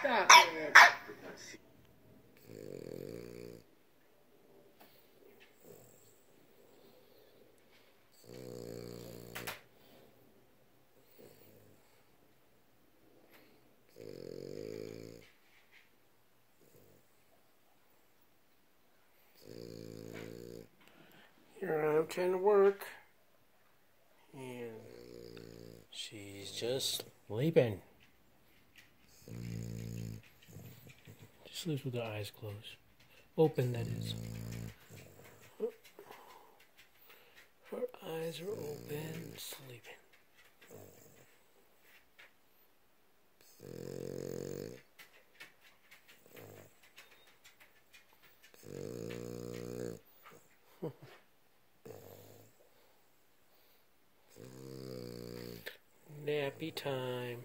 Stop it. Here I'm trying to work. And she's just sleeping. Sleeps with her eyes closed. Open, that is. Her eyes are open, sleeping. Nappy time.